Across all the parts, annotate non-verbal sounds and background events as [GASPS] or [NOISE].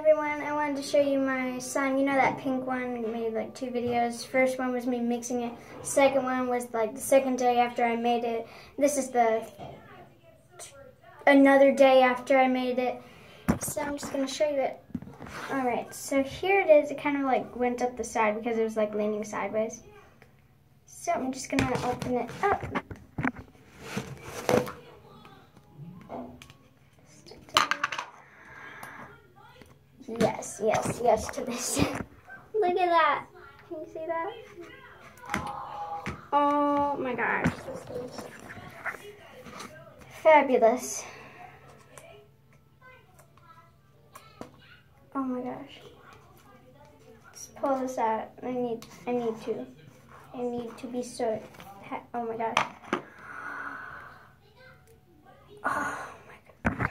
everyone, I wanted to show you my slime. You know that pink one? We made like two videos. First one was me mixing it. Second one was like the second day after I made it. This is the another day after I made it. So I'm just gonna show you it. Alright, so here it is. It kind of like went up the side because it was like leaning sideways. So I'm just gonna open it up. Yes, yes, yes to this. [LAUGHS] Look at that. Can you see that? Oh my gosh. This is fabulous. Oh my gosh. Let's pull this out. I need I need to. I need to be so oh my gosh. Oh my god.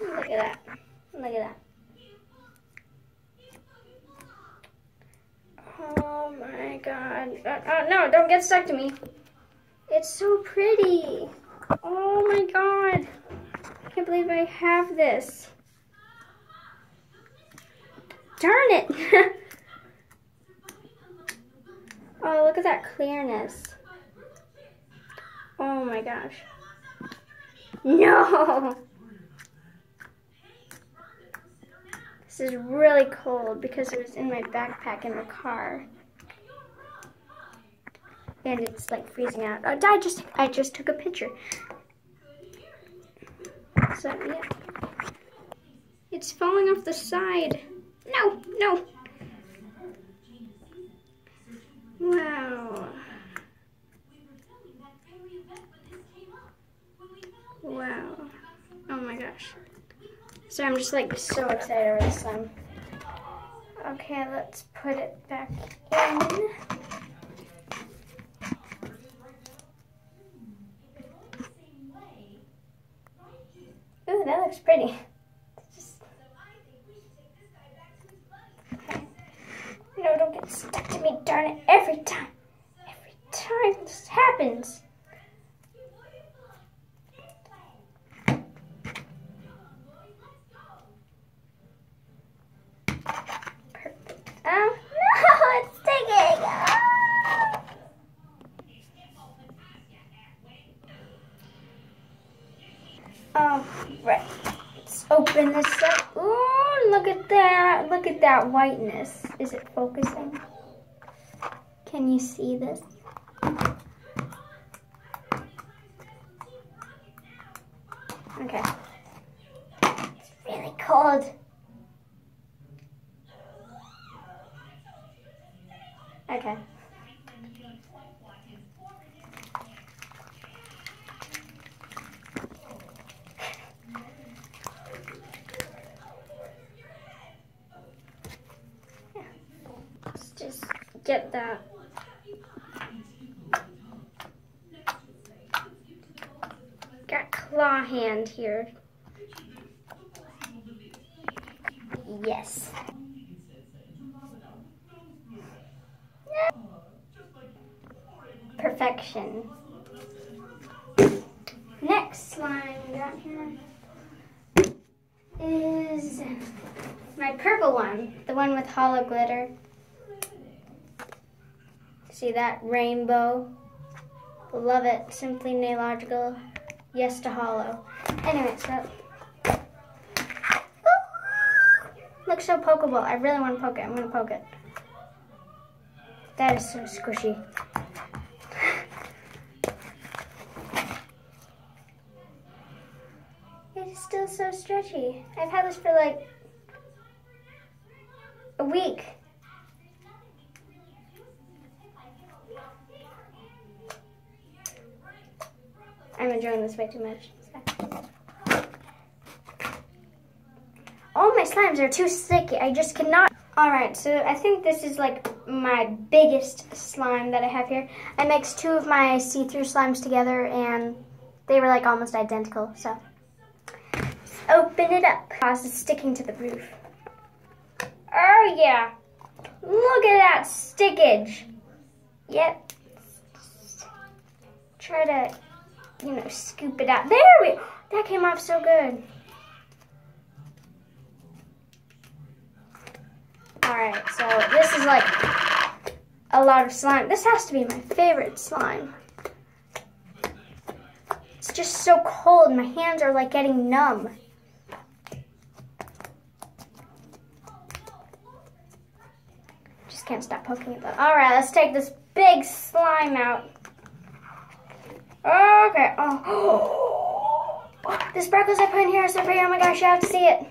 Look at that. Look at that. Oh my god. Uh, uh, no, don't get stuck to me. It's so pretty. Oh my god. I can't believe I have this. Darn it. [LAUGHS] oh, look at that clearness. Oh my gosh. No. [LAUGHS] This is really cold because it was in my backpack in the car. And it's like freezing out. Oh, I just I just took a picture. So yeah. It's falling off the side. No, no. Wow. Wow. Oh my gosh. So I'm just like so excited over this one. Okay, let's put it back in. Ooh, that looks pretty. No, don't get stuck to me, darn it, every time. Every time this happens. Oh, that. Whiteness. Is it focusing? Can you see this? Okay. It's really cold. Okay. just get that. Got claw hand here. Yes. Perfection. Next slime we got here is my purple one, the one with hollow glitter. See that rainbow? Love it. Simply Nailogical. Yes to hollow. Anyway, so. Looks so pokeable. I really want to poke it. I'm going to poke it. That is so squishy. [LAUGHS] it is still so stretchy. I've had this for like a week. I'm enjoying this way too much. All my slimes are too sticky. I just cannot. Alright, so I think this is like my biggest slime that I have here. I mixed two of my see-through slimes together and they were like almost identical. So let's open it up. Cause it's sticking to the roof. Oh yeah. Look at that stickage. Yep. Try to you know, scoop it out. There we, that came off so good. Alright, so this is like a lot of slime. This has to be my favorite slime. It's just so cold. My hands are like getting numb. Just can't stop poking it though. Alright, let's take this big slime out. Okay. Oh. [GASPS] The sparkles I put in here are so pretty. Oh my gosh, you have to see it.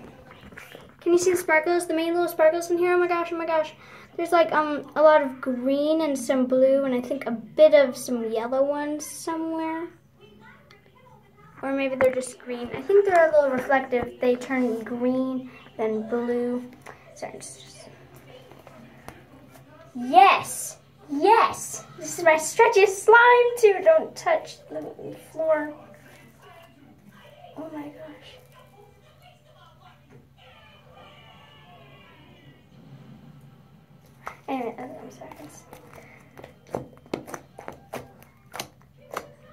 Can you see the sparkles? The main little sparkles in here? Oh my gosh, oh my gosh. There's like um a lot of green and some blue and I think a bit of some yellow ones somewhere. Or maybe they're just green. I think they're a little reflective. They turn green, then blue. Sorry, just... Yes! Yes! This is my stretchiest slime too. Don't touch the floor. Oh my gosh. Anyway, I'm sorry.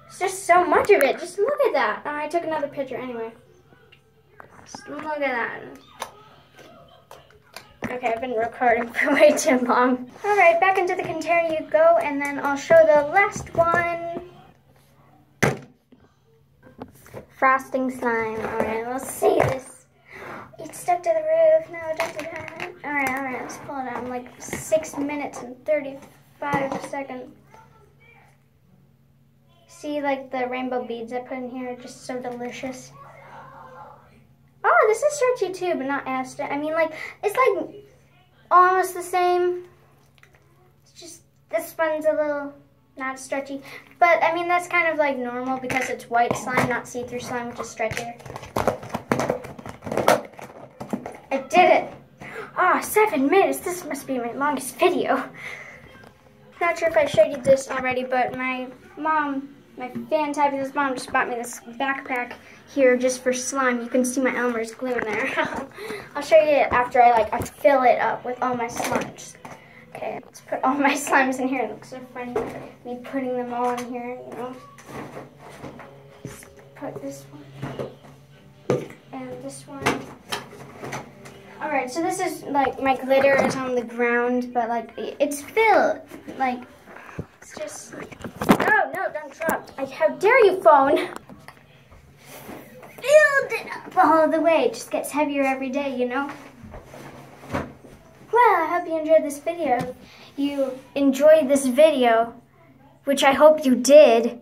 It's just so much of it. Just look at that. Oh, I took another picture anyway. Just look at that. Okay, I've been recording [LAUGHS] for way too long. All right, back into the container you go, and then I'll show the last one. Frosting slime. All right, let's see this. It's stuck to the roof. No, don't do that. All right, all right, let's pull it out. I'm like six minutes and 35 seconds. See, like the rainbow beads I put in here are just so delicious. This is stretchy too, but not as stretchy. I mean, like, it's like almost the same. It's just, this one's a little not stretchy. But, I mean, that's kind of like normal because it's white slime, not see-through slime, which is stretchier. I did it. Ah, oh, seven minutes. This must be my longest video. Not sure if I showed you this already, but my mom my fantabulous mom just bought me this backpack here just for slime. You can see my Elmer's glue in there. [LAUGHS] I'll show you it after I like I fill it up with all my slimes. Okay, let's put all my slimes in here. It looks so funny, me putting them all in here, you know. Let's put this one and this one. Alright, so this is like my glitter is on the ground, but like it's filled. Like I, how dare you, phone? Filled it up all the way. It just gets heavier every day, you know? Well, I hope you enjoyed this video. You enjoyed this video, which I hope you did,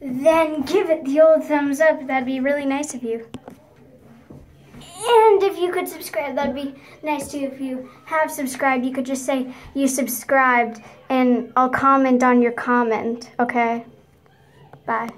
then give it the old thumbs up. That'd be really nice of you. And if you could subscribe, that'd be nice too. If you have subscribed, you could just say you subscribed and I'll comment on your comment, okay? Bye.